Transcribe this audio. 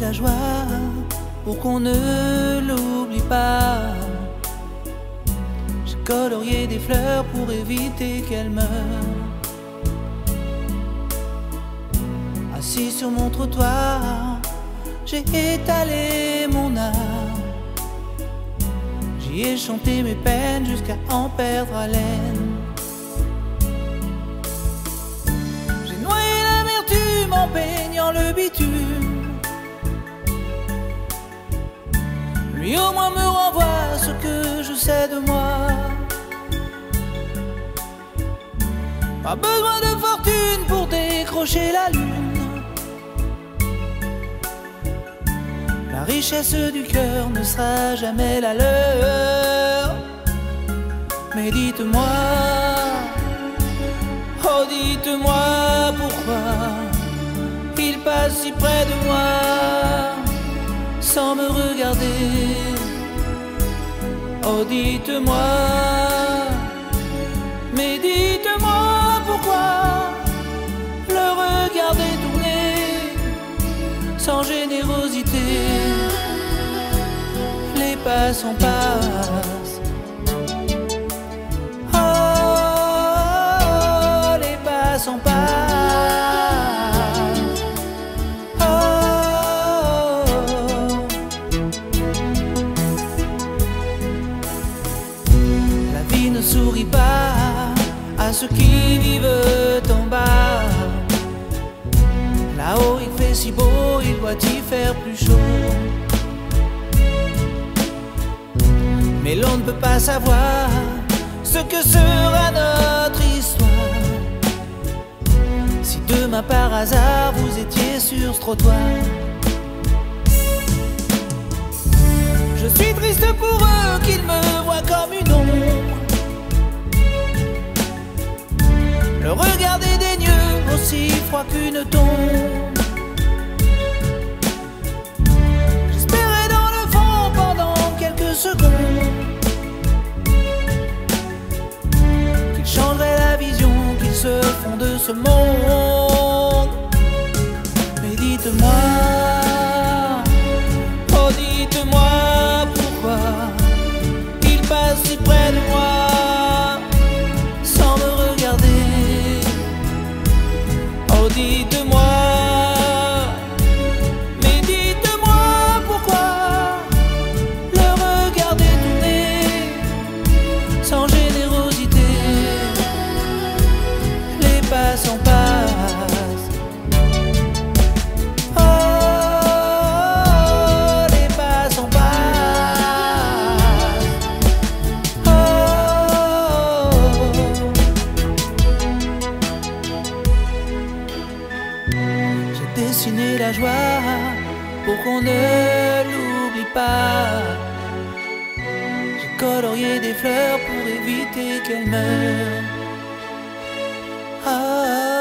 la joie pour qu'on ne l'oublie pas. J'ai colorié des fleurs pour éviter qu'elle meure. Assis sur mon trottoir, j'ai étalé mon âme. J'y ai chanté mes peines jusqu'à en perdre haleine. J'ai noyé l'amertume en peignant le bitume. Lui au moins me renvoie ce que je sais de moi. Pas besoin de fortune pour décrocher la lune. La richesse du cœur ne sera jamais la leur. Mais dites-moi, oh dites-moi pourquoi il passe si près de moi sans me regarder. Oh dites-moi, mais dites-moi pourquoi le regarder tourner sans générosité. Les pas s'en passent. Ne sourit pas à ceux qui vivent en bas. Là-haut il fait si beau, il doit y faire plus chaud. Mais l'on ne peut pas savoir ce que sera notre histoire. Si demain par hasard vous étiez sur ce trottoir. Je suis triste pour eux qu'ils me voient comme une qu'une tombe. J'espérais dans le fond pendant quelques secondes qu'ils changeraient la vision qu'ils se font de ce monde. Mais dites-moi, Oh dites-moi, mais dites-moi pourquoi le regarder tourner sans générosité. Les pas la joie pour qu'on ne l'oublie pas. J'ai colorié des fleurs pour éviter qu'elles meurent. Ah, ah.